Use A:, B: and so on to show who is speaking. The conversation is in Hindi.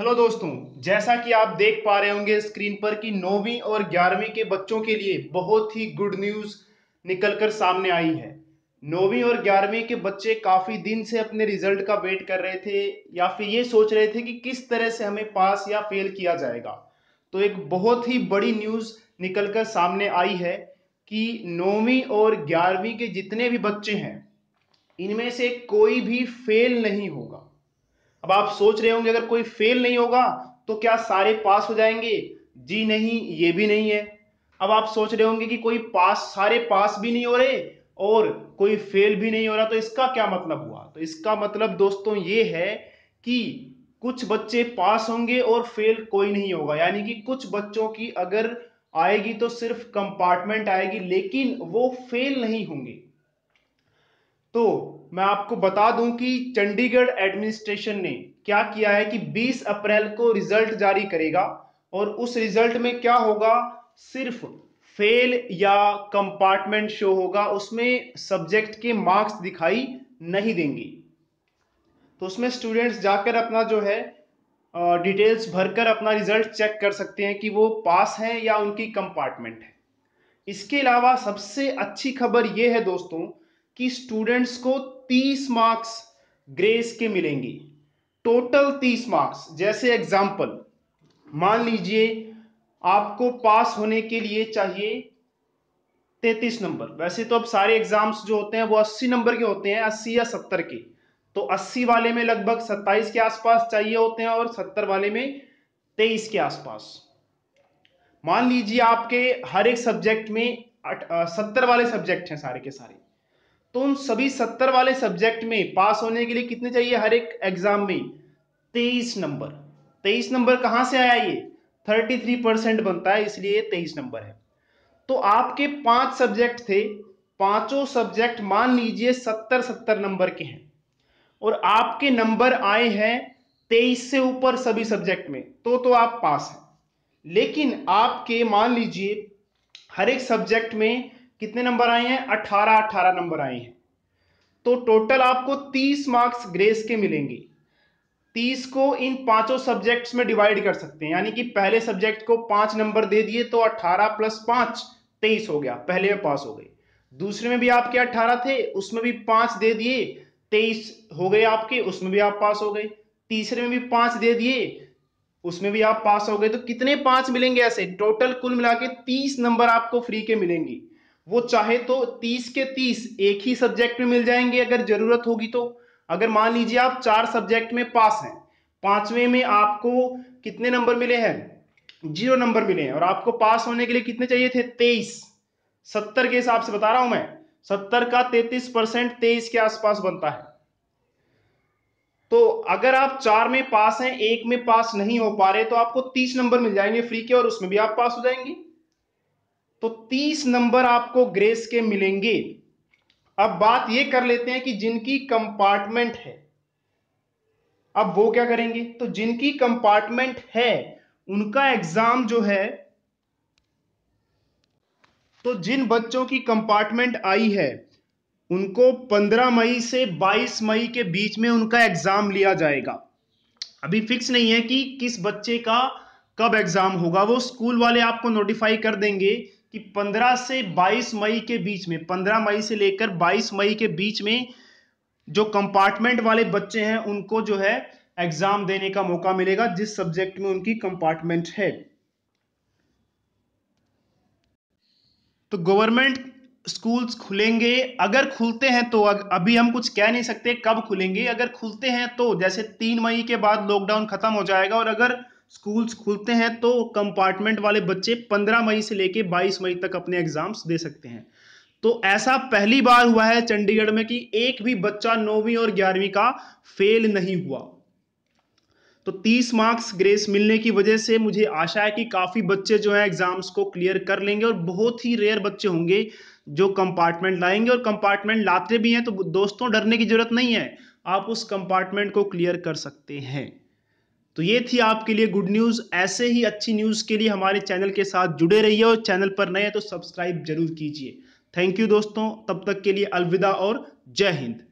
A: हेलो दोस्तों, जैसा कि आप देख पा रहे होंगे स्क्रीन पर कि नौवीं और ग्यारहवीं के बच्चों के लिए बहुत ही गुड न्यूज़ निकलकर सामने आई है। नौवीं और ग्यारहवीं के बच्चे काफ़ी दिन से अपने रिज़ल्ट का वेट कर रहे थे या फिर ये सोच रहे थे कि किस तरह से हमें पास या फेल किया जाएगा। तो एक बहुत ही बड़ी न्यूज़ निकलकर सामने आई है कि नौवीं और ग्यारहवीं के जितने भी बच्चे हैं, इनमें से कोई भी फेल नहीं होगा। अब आप सोच रहे होंगे, अगर कोई फेल नहीं होगा तो क्या सारे पास हो जाएँगे? जी नहीं, ये भी नहीं है। अब आप सोच रहे होंगे कि कोई पास सारे पास भी नहीं हो रहे और कोई फेल भी नहीं हो रहा तो इसका क्या मतलब हुआ? तो इसका मतलब दोस्तों ये है कि कुछ बच्चे पास होंगे और फेल कोई नहीं होगा। यानी कि कुछ बच्चों की अगर आएगी तो सिर्फ़ कंपार्टमेंट आएगी, लेकिन वो फेल नहीं होंगे। तो मैं आपको बता दूँ कि चंडीगढ़ एडमिनिस्ट्रेशन ने क्या किया है कि 20 अप्रैल को रिज़ल्ट जारी करेगा और उस रिज़ल्ट में क्या होगा? सिर्फ़ फेल या कंपार्टमेंट शो होगा। उसमें सब्जेक्ट के मार्क्स दिखाई नहीं देंगे। तो उसमें स्टूडेंट्स जाकर अपना जो है डिटेल्स भरकर अपना रिज़ल्ट चेक कर सकते हैं कि वो पास हैं या उनकी कंपार्टमेंट है। इसके अलावा सबसे अच्छी खबर ये है दोस्तों कि स्टूडेंट्स को 30 मार्क्स ग्रेस के मिलेंगे। टोटल 30 मार्क्स जैसे एग्ज़ाम्पल मान लीजिए आपको पास होने के लिए चाहिए 33 नंबर वैसे तो अब सारे एग्ज़ाम्स जो होते हैं वो 80 नंबर के होते हैं 80 या 70 के। तो 80 वाले में लगभग 27 के आसपास चाहिए होते हैं और 70 वाले में 23 के आसपास। मान लीजिए आपके हर एक सब्जेक्ट में सत्तर वाले सब्जेक्ट हैं सारे के सारे। तो उन सभी सत्तर वाले सब्जेक्ट में पास होने के लिए कितने चाहिए हर एक एग्ज़ाम में? तेईस नंबर। तेईस नंबर कहाँ से आया ये? थर्टी थ्री परसेंट बनता है, इसलिए तेईस नंबर है। तो आपके पाँच सब्जेक्ट थे, पाँचों सब्जेक्ट मान लीजिए सत्तर सत्तर नंबर के हैं। और आपके नंबर आए हैं तेईस से ऊपर सभी सब्जेक्ट में तो तो आप पास हैं। लेकिन आपके मान लीजिए हर एक सब्जेक्ट में कितने नंबर आए हैं? अठारह अठारह नंबर आए हैं। तो टोटल आपको तीस मार्क्स ग्रेस के मिलेंगे। तीस को इन पाँचों सब्जेक्ट्स में डिवाइड कर सकते हैं। यानी कि पहले सब्जेक्ट को पाँच नंबर दे दिए तो अठारह प्लस पाँच, तेईस हो गया। पहले में पास हो गए। दूसरे में भी आपके अठारह थे, उसमें भी पाँच दे दिए, तेईस हो गए आपके, उसमें भी आप पास हो गए। तीसरे में भी पाँच दे दिए, उसमें भी आप पास हो गए। तो कितने पाँच मिलेंगे ऐसे? टोटल कुल मिला के तीस नंबर आपको फ्री के मिलेंगे। वो चाहे तो तीस के तीस एक ही सब्जेक्ट में मिल जाएँगे अगर ज़रूरत होगी तो। अगर मान लीजिए आप चार सब्जेक्ट में पास हैं, पाँचवें में आपको कितने नंबर मिले हैं? ज़ीरो नंबर मिले हैं। और आपको पास होने के लिए कितने चाहिए थे? तेईस। सत्तर के हिसाब से बता रहा हूँ मैं। सत्तर का तैतीस परसेंट तेईस के आसपास बनता है। तो अगर आप चार में पास हैं, एक में पास नहीं हो पा रहे तो आपको तीस नंबर मिल जाएँगे फ्री के और उसमें भी आप पास हो जाएँगे। तो 30 नंबर आपको ग्रेस के मिलेंगे। अब बात यह कर लेते हैं कि जिनकी कंपार्टमेंट है। अब वो क्या करेंगे? तो जिनकी कंपार्टमेंट है, उनका एग्ज़ाम जो है तो जिन बच्चों की कंपार्टमेंट आई है, उनको 15 मई से 22 मई के बीच में उनका एग्ज़ाम लिया जाएगा। अभी फिक्स नहीं है कि किस बच्चे का कब एग्ज़ाम होगा, वो स्कूल वाले आपको नोटिफाई कर देंगे कि 15 से 22 मई के बीच में 15 मई से लेकर 22 मई के बीच में जो कंपार्टमेंट वाले बच्चे हैं, उनको जो है एग्ज़ाम देने का मौका मिलेगा, जिस सब्जेक्ट में उनकी कंपार्टमेंट है। तो गवर्नमेंट स्कूल्स खुलेंगे, अगर खुलते हैं तो अभी हम कुछ कह नहीं सकते कब खुलेंगे, अगर खुलते हैं तो जैसे तीन मई के बाद लॉकडाउन खत्म हो जाएगा और अगर स्कूल्स खुलते हैं तो कंपार्टमेंट वाले बच्चे 15 मई से लेके 22 मई तक अपने एग्ज़ाम्स दे सकते हैं। तो ऐसा पहली बार हुआ है चंडीगढ़ में कि एक भी बच्चा नौवीं और ग्यारहवीं का फेल नहीं हुआ। तो 30 मार्क्स ग्रेस मिलने की वजह से मुझे आशा है कि काफ़ी बच्चे जो है एग्ज़ाम्स को क्लियर कर लेंगे और बहुत ही रेयर बच्चे होंगे जो कंपार्टमेंट लाएँगे और कंपार्टमेंट लाते भी हैं तो दोस्तों डरने की ज़रूरत नहीं है। आप उस कंपार्टमेंट को क्लियर कर सकते हैं। तो ये थी आपके लिए गुड न्यूज़ ऐसे ही अच्छी न्यूज़ के लिए हमारे चैनल के साथ जुड़े रहिए और चैनल पर नए हैं तो सब्सक्राइब ज़रूर कीजिए। थैंक यू दोस्तों। तब तक के लिए अलविदा और जय हिंद।